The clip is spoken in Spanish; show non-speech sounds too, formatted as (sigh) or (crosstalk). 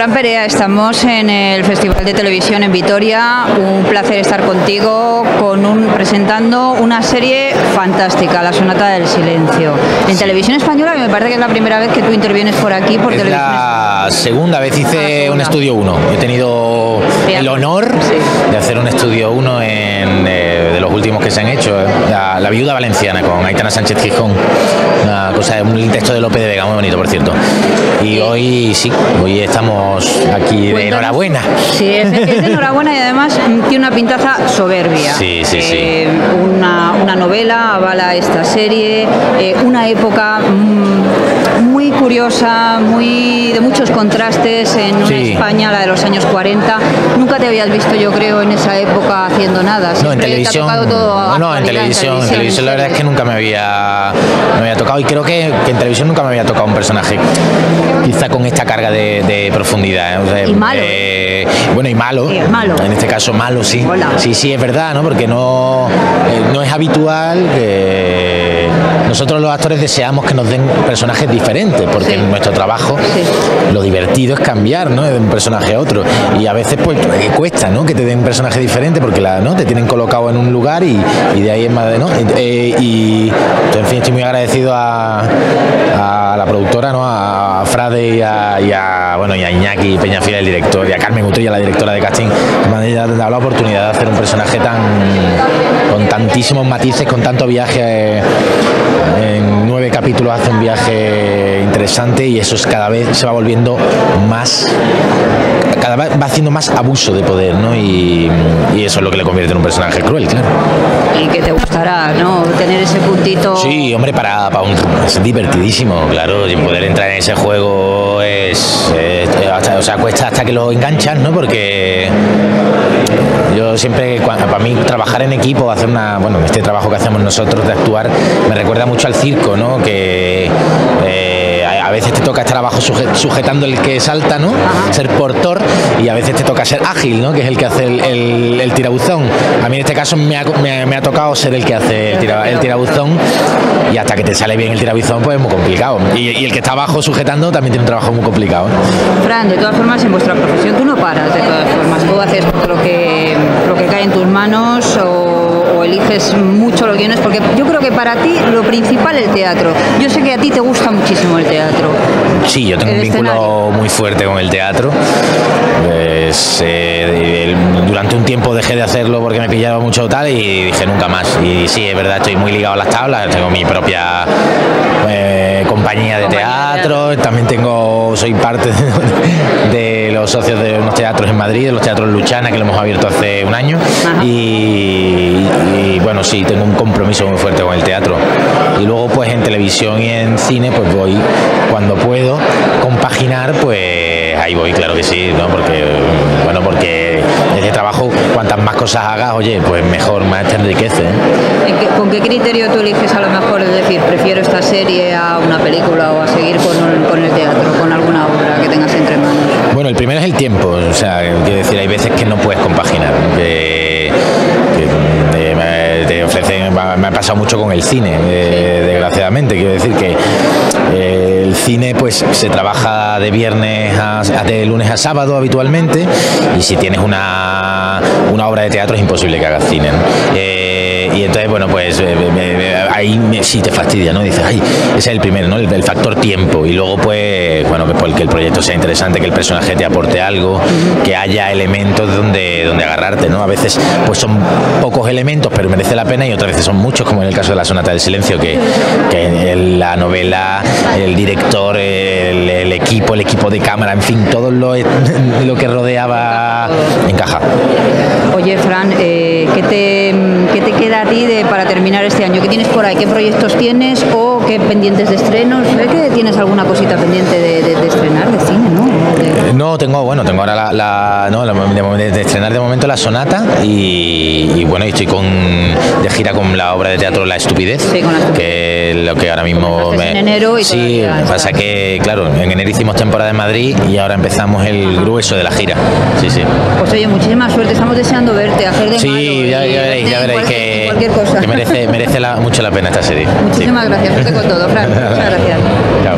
Fran Perea, estamos en el Festival de Televisión en Vitoria. Un placer estar contigo con un, presentando una serie fantástica, La Sonata del Silencio. En televisión española, me parece que es la primera vez que tú intervienes por aquí por es televisión la segunda vez hice un estudio 1. He tenido el honor de hacer un estudio 1 en, eh, de los últimos que se han hecho. eh. La, la viuda valenciana con Aitana Sánchez Gijón. Una cosa, un texto de López de Vega, muy bonito, por cierto. Y hoy sí, hoy estamos aquí de Cuéntanos. enhorabuena. Sí, es, es de enhorabuena y además tiene una pintaza soberbia. Sí, sí, sí. Eh, Una, una novela avala esta serie, eh, una época mm, muy curiosa, muy de muchos contrastes en una Sí. España, la de los años 40. Nunca te habías visto, yo creo, en esa época haciendo nada. No, en Siempre te ha televisión. tocado todo No, no, en televisión, en televisión la verdad es que nunca me había, me había tocado y creo que, que en televisión nunca me había tocado un personaje quizá con esta carga de, de profundidad. ¿eh? O sea, Y malo. eh, bueno, y malo. Sí, malo. En este caso malo, sí. Hola. Sí, sí, es verdad, ¿no? Porque no, eh, no es habitual que nosotros los actores deseamos que nos den personajes diferentes, porque Sí. en nuestro trabajo Sí. lo divertido es cambiar, ¿no? De un personaje a otro. Y a veces pues eh, cuesta, ¿no? Que te den un personaje diferente porque la, ¿no? te tienen colocado en un lugar y, y de ahí es más de, ¿no? Eh, y en fin, estoy muy agradecido a, a la productora, ¿no? A Frade y a, y a, bueno, y a Iñaki Peñafiel, el director, y a Carmen Utrilla, la directora de casting, me han dado la oportunidad de hacer un personaje tan con tantísimos matices, con tanto viaje. eh, en nueve capítulos hace un viaje interesante y eso es cada vez se va volviendo más cada vez va haciendo más abuso de poder ¿no? y, y eso es lo que le convierte en un personaje cruel claro Y que te gustará, ¿no? Tener ese puntito. sí hombre para, para un es divertidísimo claro y poder entrar en ese juego es, es- hasta, o sea cuesta hasta que lo enganchas no porque yo siempre, para mí, trabajar en equipo, hacer una, bueno, este trabajo que hacemos nosotros de actuar, me recuerda mucho al circo, ¿no? Que a veces te toca estar abajo suje- sujetando el que salta, ¿no? Ser portor y a veces te toca ser ágil, ¿no? Que es el que hace el, el- el tirabuzón. A mí en este caso me ha, me ha- me ha tocado ser el que hace el, tira- el tirabuzón y hasta que te sale bien el tirabuzón, pues es muy complicado. Y, y el que está abajo sujetando también tiene un trabajo muy complicado. ¿eh? Fran, de todas formas, en vuestra profesión tú no paras, de todas formas. Tú haces lo que, lo que cae en tus manos o, o eliges mucho los guiones, porque yo creo que para ti lo principal es el teatro. Yo sé que a ti te gusta muchísimo el teatro. Sí, yo tengo El un vínculo escenario. muy fuerte con el teatro. Pues, eh, el- durante un tiempo dejé de hacerlo porque me pillaba mucho tal y dije nunca más. Y sí, es verdad, estoy muy ligado a las tablas, tengo mi propia eh, compañía de Compañía de teatro, también tengo, soy parte (laughs) de los socios de unos teatros en Madrid, de los teatros Luchana, que lo hemos abierto hace un año. Ajá. Y, sí, tengo un compromiso muy fuerte con el teatro. Y luego pues en televisión y en cine pues voy cuando puedo compaginar, pues ahí voy, claro que sí, ¿no? Porque, bueno, porque ese trabajo, cuantas más cosas hagas, oye, pues mejor, más te enriquece. ¿eh? ¿En qué- ¿Con qué criterio tú eliges a lo mejor, es decir, prefiero esta serie a una película o a seguir con, el- con el teatro, con alguna obra que tengas entre manos? Bueno, el primero es el tiempo, o sea, quiero decir, hay veces que no puedes compaginar, ¿no? Mucho con el cine, eh, desgraciadamente, quiero decir que eh, el cine pues se trabaja de viernes a, a- de lunes a sábado habitualmente y si tienes una, una obra de teatro es imposible que hagas cine. ¿no? Y entonces, bueno, pues eh, ahí me- sí te fastidia, ¿no? Dices, ay, ese es el primero, ¿no? El, el factor tiempo. Y luego, pues, bueno, pues, que el proyecto sea interesante, que el personaje te aporte algo, que haya elementos donde, donde agarrarte, ¿no? A veces, pues son pocos elementos, pero merece la pena, y otras veces son muchos, como en el caso de la Sonata del Silencio, que, la novela, el director, el, el equipo, el equipo de cámara, en fin, todo lo, (laughs) lo que rodeaba encaja. Oye, Fran, eh, ¿qué, te, ¿qué te queda a ti de, para terminar este año? ¿Qué tienes por ahí? ¿Qué proyectos tienes o qué pendientes de estrenos? ¿Ves que tienes alguna cosita pendiente de, de- de estrenar de cine, no? De- No, tengo, bueno, tengo ahora la, la- no, la- de, estrenar de momento la sonata y, y, bueno, y estoy con de gira con la obra de teatro La Estupidez, Sí, con La Estupidez. que lo que ahora mismo en enero y sí, todavía pasa que claro, en enero hicimos temporada en Madrid y ahora empezamos el grueso de la gira. Sí, sí. Pues oye, muchísima suerte, estamos deseando verte, hacer de Sí, ya, ya veréis, ya veréis que, cualquier cosa. que merece, merece la- mucho la pena esta serie. (laughs) Sí. Muchísimas gracias, suerte con todo, Fran. Muchas gracias. (laughs) Chao.